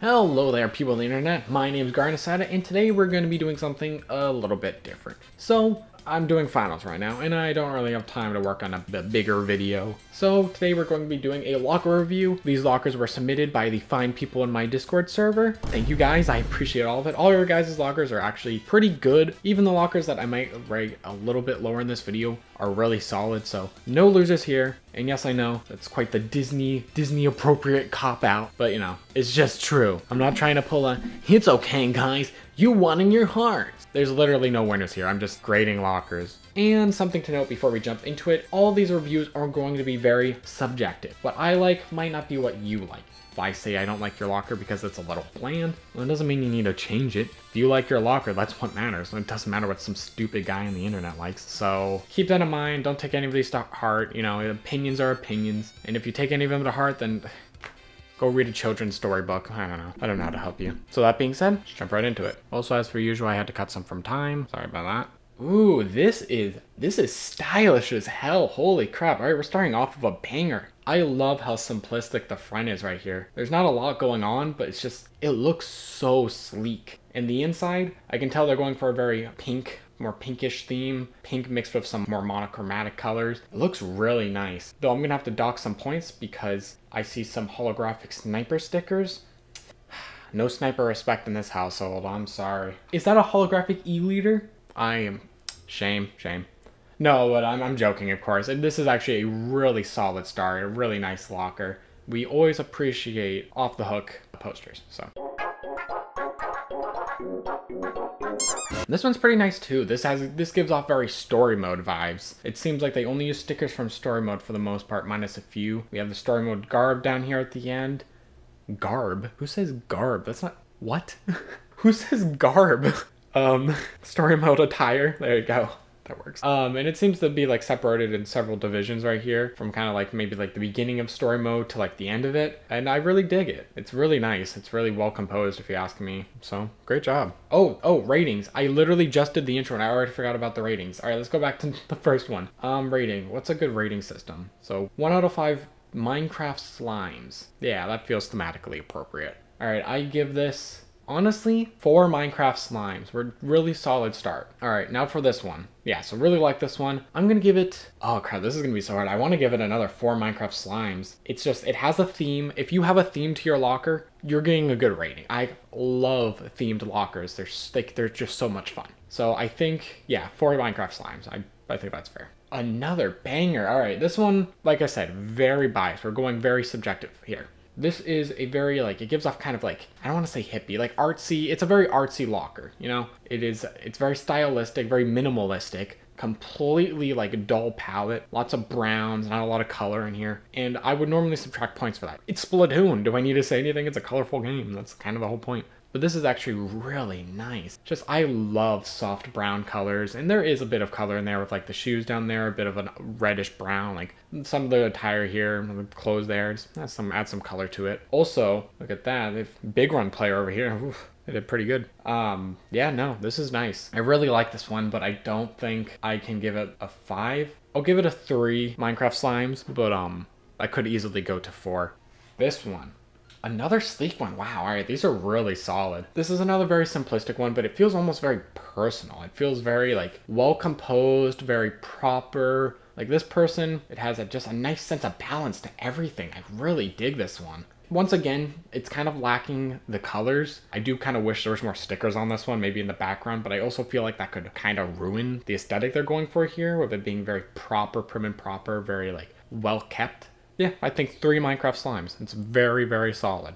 Hello there, people on the internet. My name is Garden Asada, and today we're going to be doing something a little bit different. So, I'm doing finals right now, and I don't really have time to work on a, bigger video. So today we're going to be doing a locker review. These lockers were submitted by the fine people in my Discord server. Thank you guys, I appreciate all of it. All your guys' lockers are actually pretty good. Even the lockers that I might rate a little bit lower in this video are really solid, so no losers here. And yes, I know, that's quite the Disney, Disney appropriate cop out, but you know, it's just true. I'm not trying to pull a, it's okay guys, you won in your heart. There's literally no winners here. I'm just grading lockers. And something to note before we jump into it, all these reviews are going to be very subjective. What I like might not be what you like. If I say I don't like your locker because it's a little bland, well, it doesn't mean you need to change it. If you like your locker, that's what matters. It doesn't matter what some stupid guy on the internet likes. So keep that in mind. Don't take any of these to heart. You know, opinions are opinions. And if you take any of them to heart, then Go read a children's storybook. I don't know. I don't know how to help you. So that being said, let's jump right into it. Also, as per usual, I had to cut some from time. Sorry about that. Ooh, this is this is stylish as hell. Holy crap. All right, we're starting off with a banger. I love how simplistic the front is right here. There's not a lot going on, but it's just, it looks so sleek. And the inside, I can tell they're going for a very pink more pinkish theme, pink mixed with some more monochromatic colors. It looks really nice. Though I'm gonna have to dock some points because I see some holographic sniper stickers. No sniper respect in this household, I'm sorry. Is that a holographic E-liter? I am, shame, shame. No, but I'm, I'm joking, of course. And this is actually a really solid start, a really nice locker. We always appreciate off the hook posters, so. This one's pretty nice too. This has this gives off very story mode vibes. It seems like they only use stickers from story mode for the most part, minus a few. We have the story mode garb down here at the end. Garb? Who says garb? That's not what? Who says garb? um, story mode attire. There you go that works. Um, and it seems to be like separated in several divisions right here from kind of like maybe like the beginning of story mode to like the end of it. And I really dig it. It's really nice. It's really well composed if you ask me. So great job. Oh, oh, ratings. I literally just did the intro and I already forgot about the ratings. All right, let's go back to the first one. Um, rating. What's a good rating system? So one out of five Minecraft slimes. Yeah, that feels thematically appropriate. All right, I give this Honestly, four Minecraft slimes were really solid start. All right, now for this one. Yeah, so really like this one. I'm gonna give it, oh crap, this is gonna be so hard. I wanna give it another four Minecraft slimes. It's just, it has a theme. If you have a theme to your locker, you're getting a good rating. I love themed lockers. They're, they, they're just so much fun. So I think, yeah, four Minecraft slimes. I, I think that's fair. Another banger. All right, this one, like I said, very biased. We're going very subjective here this is a very like it gives off kind of like I don't want to say hippie, like artsy. It's a very artsy locker, you know. It is it's very stylistic, very minimalistic, completely like dull palette, lots of browns, not a lot of color in here. And I would normally subtract points for that. It's Splatoon. Do I need to say anything? It's a colorful game. That's kind of the whole point. But this is actually really nice. Just, I love soft brown colors. And there is a bit of color in there with like the shoes down there, a bit of a reddish brown, like some of the attire here, the clothes there. Just add some, add some color to it. Also, look at that. If big run player over here. Oof, they did pretty good. Um, yeah, no, this is nice. I really like this one, but I don't think I can give it a five. I'll give it a three Minecraft slimes, but um, I could easily go to four. This one, Another sleek one. Wow, all right, these are really solid. This is another very simplistic one, but it feels almost very personal. It feels very like well composed, very proper. Like this person, it has a, just a nice sense of balance to everything. I really dig this one. Once again, it's kind of lacking the colors. I do kind of wish there was more stickers on this one, maybe in the background, but I also feel like that could kind of ruin the aesthetic they're going for here with it being very proper, prim and proper, very like well kept yeah, I think three Minecraft slimes. It's very, very solid.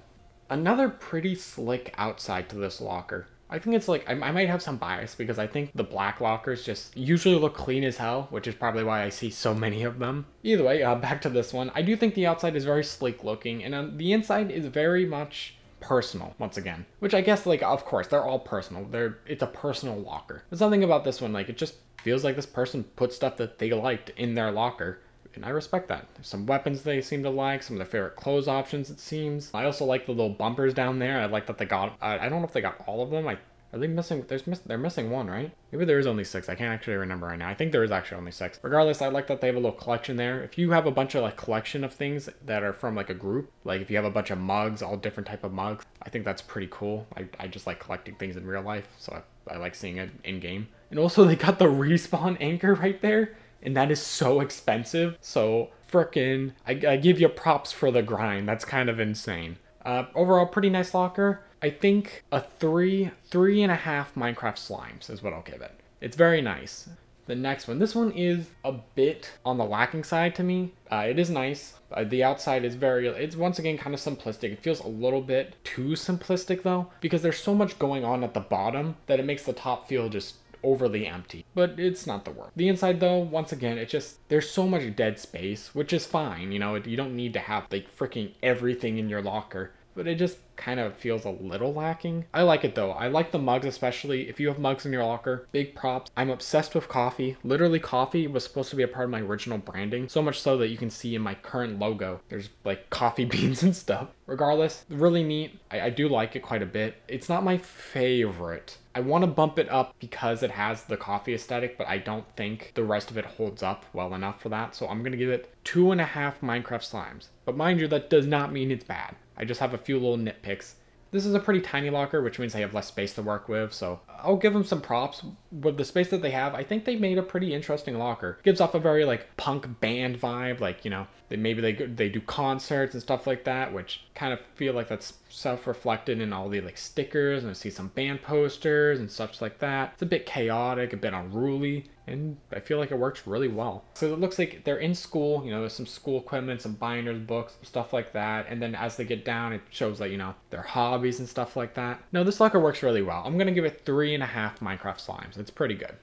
Another pretty slick outside to this locker. I think it's like, I, I, might have some bias because I think the black lockers just usually look clean as hell, which is probably why I see so many of them. Either way, uh, back to this one. I do think the outside is very sleek looking and uh, the inside is very much personal once again which i guess like of course they're all personal they're it's a personal locker but something about this one like it just feels like this person put stuff that they liked in their locker and I respect that. There's some weapons they seem to like, some of their favorite clothes options, it seems. I also like the little bumpers down there. I like that they got, I don't know if they got all of them. I Are they missing? There's miss, they're missing one, right? Maybe there is only six. I can't actually remember right now. I think there is actually only six. Regardless, I like that they have a little collection there. If you have a bunch of like collection of things that are from like a group, like if you have a bunch of mugs, all different type of mugs, I think that's pretty cool. I, I just like collecting things in real life, so I, I like seeing it in game. And also they got the respawn anchor right there, and that is so expensive. So frickin', I, I give you props for the grind. That's kind of insane. Uh, overall, pretty nice locker. I think a three, three and a half Minecraft slimes is what I'll give it. It's very nice. The next one, this one is a bit on the lacking side to me. Uh, it is nice. Uh, the outside is very, it's once again kind of simplistic. It feels a little bit too simplistic though, because there's so much going on at the bottom that it makes the top feel just overly empty, but it's not the work. The inside though, once again, it just, there's so much dead space, which is fine, you know, you don't need to have like freaking everything in your locker but it just kind of feels a little lacking. I like it though. I like the mugs, especially if you have mugs in your locker. Big props. I'm obsessed with coffee. Literally, coffee was supposed to be a part of my original branding, so much so that you can see in my current logo, there's like coffee beans and stuff. Regardless, really neat. I, I do like it quite a bit. It's not my favorite. I want to bump it up because it has the coffee aesthetic, but I don't think the rest of it holds up well enough for that. So I'm going to give it two and a half Minecraft slimes. But mind you, that does not mean it's bad. I just have a few little nitpicks. This is a pretty tiny locker, which means they have less space to work with, so I'll give them some props. With the space that they have, I think they made a pretty interesting locker. Gives off a very, like, punk band vibe, like, you know, they, maybe they, they do concerts and stuff like that, which kind of feel like that's self-reflected in all the, like, stickers, and I see some band posters and such like that. It's a bit chaotic, a bit unruly, and I feel like it works really well. So it looks like they're in school, you know, there's some school equipment, some binders, books, stuff like that. And then as they get down, it shows like, you know, their hobbies and stuff like that. No, this locker works really well. I'm gonna give it three and a half Minecraft slimes. It's pretty good.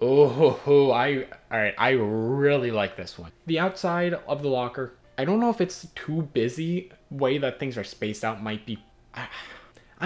Oh, I, all right, I really like this one. The outside of the locker, I don't know if it's too busy. Way that things are spaced out might be,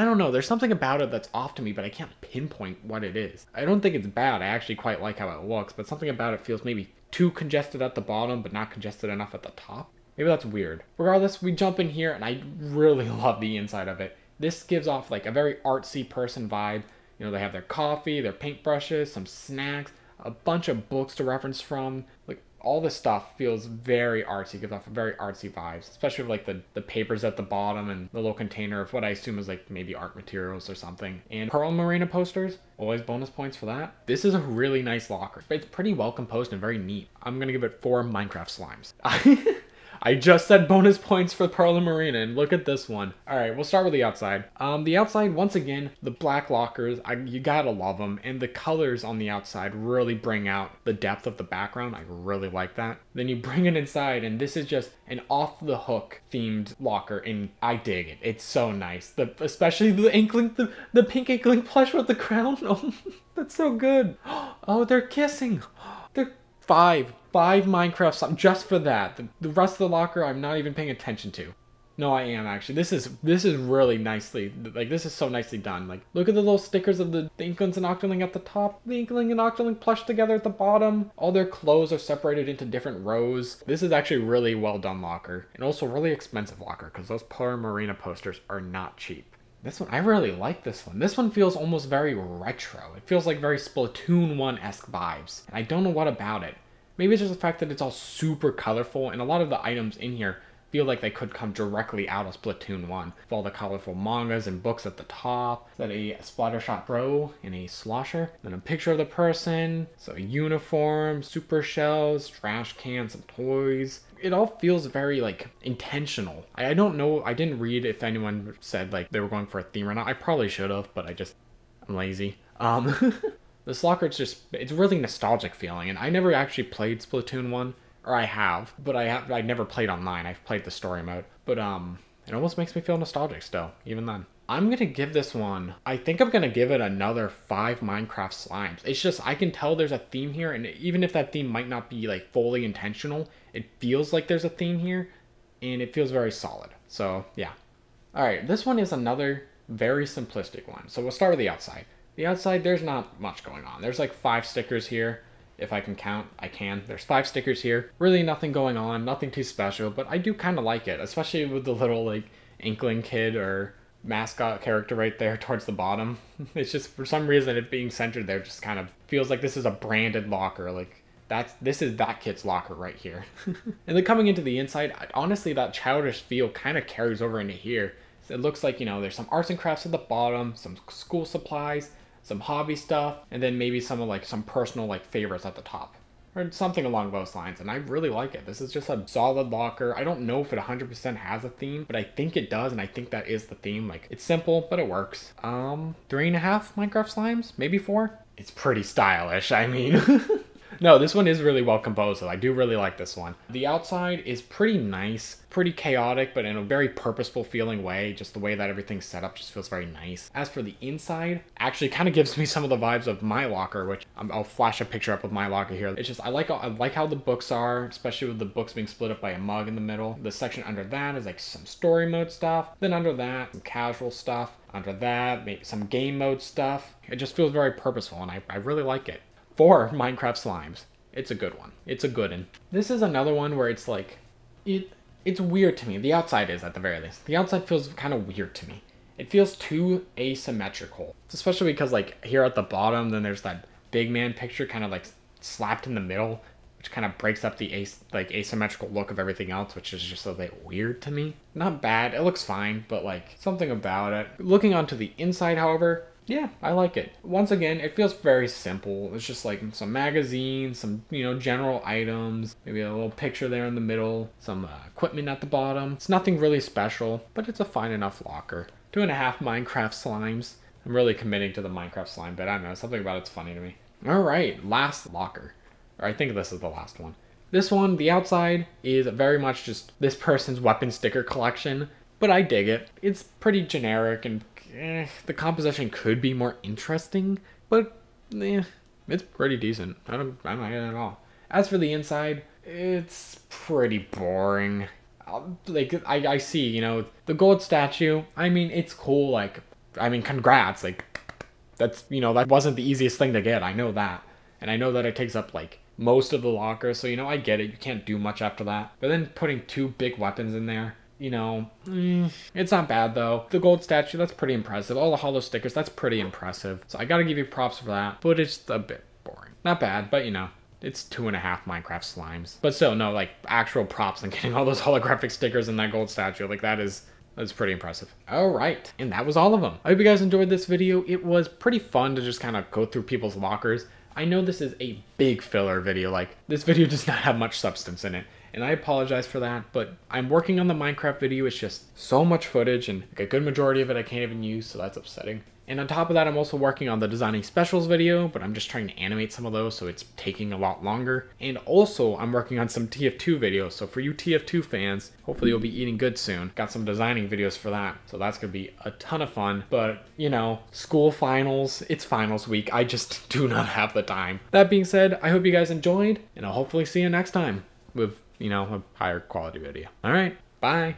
don't know. There's something about it that's off to me, but I can't pinpoint what it is. I don't think it's bad. I actually quite like how it looks, but something about it feels maybe too congested at the bottom, but not congested enough at the top. Maybe that's weird. Regardless, we jump in here, and I really love the inside of it. This gives off like a very artsy person vibe. You know, they have their coffee, their paintbrushes, some snacks, a bunch of books to reference from. Like all this stuff feels very artsy, gives off very artsy vibes, especially with like the, the papers at the bottom and the little container of what I assume is like maybe art materials or something. And Pearl Marina posters, always bonus points for that. This is a really nice locker. It's pretty well composed and very neat. I'm gonna give it four Minecraft slimes. I just said bonus points for Pearl and Marina, and look at this one. All right, we'll start with the outside. Um, the outside, once again, the black lockers, I, you gotta love them, and the colors on the outside really bring out the depth of the background. I really like that. Then you bring it inside, and this is just an off-the-hook themed locker, and I dig it. It's so nice. The especially the inkling, the, the pink inkling plush with the crown. Oh, that's so good. Oh, they're kissing. They're five five Minecraft songs just for that. The, the rest of the locker I'm not even paying attention to. No, I am actually. This is this is really nicely like this is so nicely done. Like look at the little stickers of the, the Inklings and Octoling at the top, the Inkling and Octoling plush together at the bottom. All their clothes are separated into different rows. This is actually really well done locker and also really expensive locker because those Pearl Marina posters are not cheap. This one, I really like this one. This one feels almost very retro. It feels like very Splatoon 1-esque vibes. And I don't know what about it. Maybe it's just the fact that it's all super colorful and a lot of the items in here feel like they could come directly out of Splatoon 1. With all the colorful mangas and books at the top, then a Splattershot Pro and a slosher, then a picture of the person, so uniform, super shells, trash cans, some toys. It all feels very like intentional. I, I don't know, I didn't read if anyone said like they were going for a theme or not. I probably should have, but I just, I'm lazy. Um, This locker, it's just, it's really nostalgic feeling, and I never actually played Splatoon 1, or I have, but I have, I never played online, I've played the story mode, but um, it almost makes me feel nostalgic still, even then. I'm gonna give this one, I think I'm gonna give it another five Minecraft slimes. It's just, I can tell there's a theme here, and even if that theme might not be like fully intentional, it feels like there's a theme here, and it feels very solid. So yeah. All right, this one is another very simplistic one. So we'll start with the outside. The outside, there's not much going on. There's like five stickers here. If I can count, I can. There's five stickers here. Really nothing going on, nothing too special, but I do kind of like it, especially with the little like inkling kid or mascot character right there towards the bottom. It's just for some reason it being centered there just kind of feels like this is a branded locker. Like that's this is that kid's locker right here. and then coming into the inside, honestly, that childish feel kind of carries over into here. It looks like you know there's some arts and crafts at the bottom, some school supplies, some hobby stuff, and then maybe some of like some personal like favorites at the top or something along those lines. And I really like it. This is just a solid locker. I don't know if it 100% has a theme, but I think it does. And I think that is the theme. Like it's simple, but it works. Um, three and a half Minecraft slimes, maybe four. It's pretty stylish. I mean, No, this one is really well composed, though. I do really like this one. The outside is pretty nice, pretty chaotic, but in a very purposeful feeling way. Just the way that everything's set up just feels very nice. As for the inside, actually kind of gives me some of the vibes of my locker, which I'll flash a picture up of my locker here. It's just, I like, I like how the books are, especially with the books being split up by a mug in the middle. The section under that is like some story mode stuff. Then under that, some casual stuff. Under that, maybe some game mode stuff. It just feels very purposeful and I, I really like it four Minecraft Slimes. It's a good one. It's a good one. This is another one where it's like, it it's weird to me. The outside is at the very least. The outside feels kind of weird to me. It feels too asymmetrical, especially because like here at the bottom, then there's that big man picture kind of like slapped in the middle, which kind of breaks up the as- like asymmetrical look of everything else, which is just a bit weird to me. Not bad. It looks fine, but like something about it. Looking onto the inside, however, yeah, I like it. Once again, it feels very simple. It's just like some magazines, some, you know, general items, maybe a little picture there in the middle, some uh, equipment at the bottom. It's nothing really special, but it's a fine enough locker. Two and a half Minecraft slimes. I'm really committing to the Minecraft slime but I don't know, something about it's funny to me. All right, last locker. Or I think this is the last one. This one, the outside, is very much just this person's weapon sticker collection, but I dig it. It's pretty generic and eh, the composition could be more interesting, but eh, it's pretty decent. I don't, I don't like it at all. As for the inside, it's pretty boring. Like I, I see, you know, the gold statue. I mean, it's cool. Like, I mean, congrats. Like, that's you know that wasn't the easiest thing to get. I know that, and I know that it takes up like most of the locker. So you know, I get it. You can't do much after that. But then putting two big weapons in there you know, mm, it's not bad though. The gold statue, that's pretty impressive. All the hollow stickers, that's pretty impressive. So I gotta give you props for that, but it's a bit boring. Not bad, but you know, it's two and a half Minecraft slimes. But still, no, like actual props and getting all those holographic stickers and that gold statue, like that is that's pretty impressive. All right, and that was all of them. I hope you guys enjoyed this video. It was pretty fun to just kind of go through people's lockers. I know this is a big filler video, like this video does not have much substance in it and I apologize for that, but I'm working on the Minecraft video. It's just so much footage and like a good majority of it I can't even use, so that's upsetting. And on top of that, I'm also working on the designing specials video, but I'm just trying to animate some of those, so it's taking a lot longer. And also, I'm working on some TF2 videos, so for you TF2 fans, hopefully you'll be eating good soon. Got some designing videos for that, so that's gonna be a ton of fun. But, you know, school finals, it's finals week. I just do not have the time. That being said, I hope you guys enjoyed, and I'll hopefully see you next time with you know, a higher quality video. All right, bye.